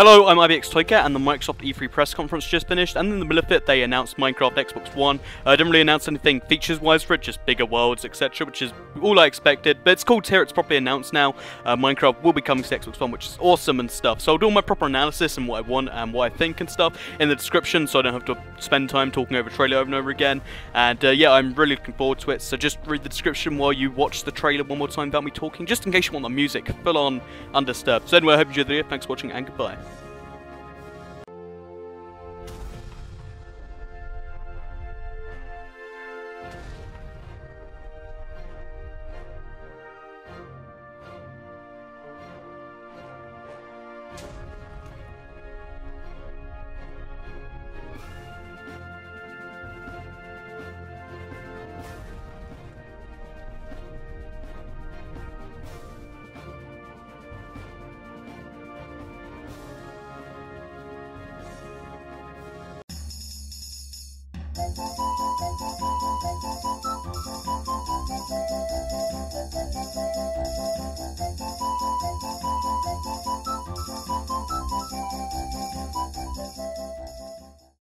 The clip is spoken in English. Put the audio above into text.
Hello, I'm IBX Toycat, and the Microsoft E3 press conference just finished, and in the middle of it, they announced Minecraft Xbox One. I uh, didn't really announce anything features-wise for it, just bigger worlds, etc., which is all I expected, but it's cool to hear it's properly announced now. Uh, Minecraft will be coming to Xbox One, which is awesome and stuff, so I'll do all my proper analysis and what I want and what I think and stuff in the description, so I don't have to spend time talking over trailer over and over again, and uh, yeah, I'm really looking forward to it, so just read the description while you watch the trailer one more time without me talking, just in case you want the music full-on undisturbed. So anyway, I hope you enjoyed the video, thanks for watching, and goodbye.